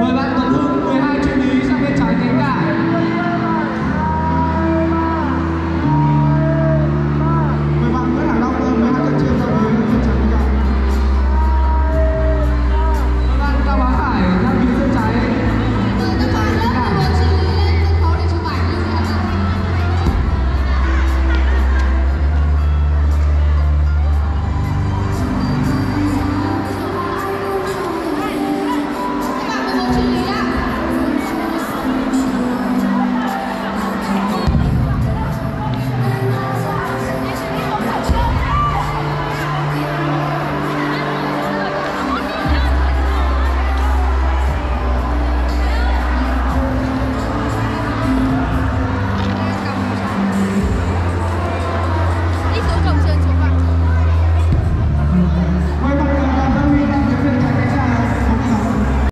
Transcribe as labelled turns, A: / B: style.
A: 10 bạn tổn thương 12 triệu.